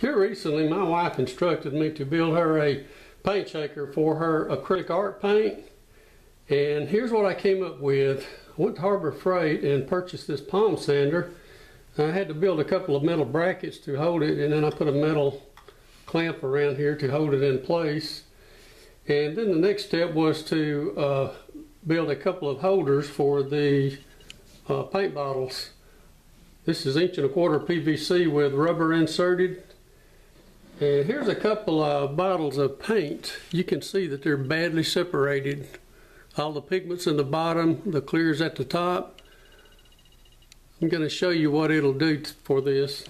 Here recently, my wife instructed me to build her a paint shaker for her acrylic art paint. And here's what I came up with. I went to Harbor Freight and purchased this palm sander. I had to build a couple of metal brackets to hold it and then I put a metal clamp around here to hold it in place. And then the next step was to uh, build a couple of holders for the uh, paint bottles. This is inch and a quarter PVC with rubber inserted and here's a couple of bottles of paint. You can see that they're badly separated. All the pigments in the bottom, the clears at the top. I'm going to show you what it'll do for this.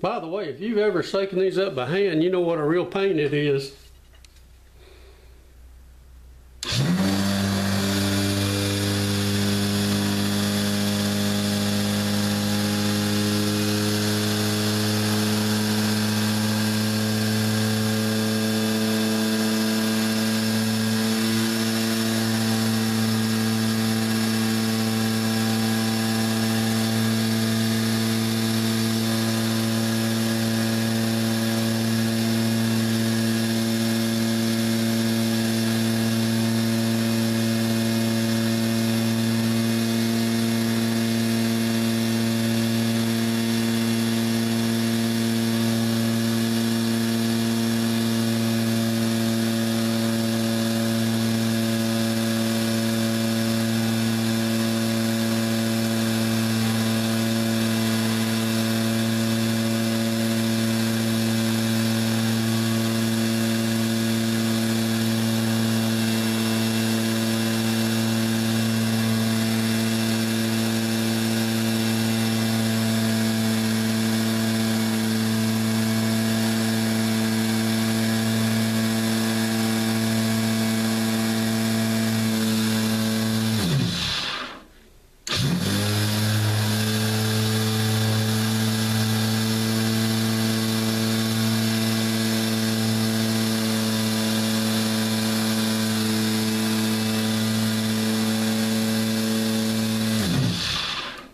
By the way, if you've ever shaken these up by hand, you know what a real pain it is.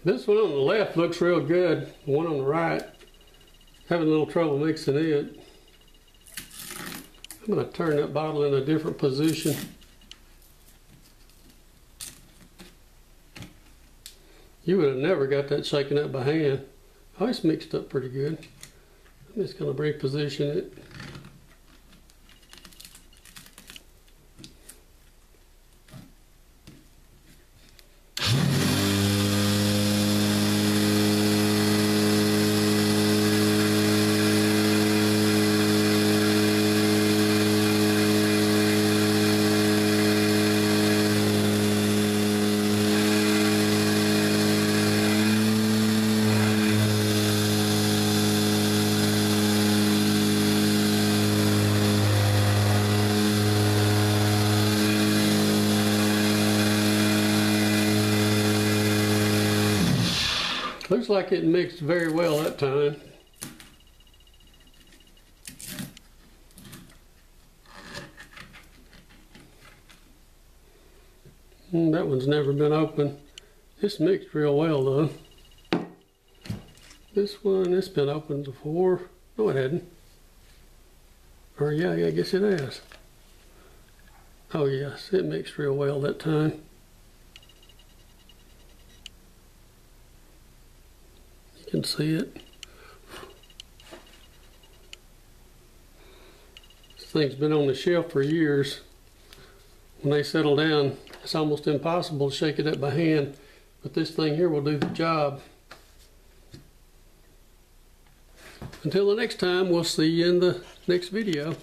This one on the left looks real good. The one on the right, having a little trouble mixing it. I'm going to turn that bottle in a different position. You would have never got that shaken up by hand. Oh, it's mixed up pretty good. I'm just going to reposition it. Looks like it mixed very well that time. Mm, that one's never been open. This mixed real well though. This one, it's been opened before. No, it hadn't. Or yeah, yeah, I guess it has. Oh yes, it mixed real well that time. can see it. This thing's been on the shelf for years. When they settle down, it's almost impossible to shake it up by hand, but this thing here will do the job. Until the next time, we'll see you in the next video.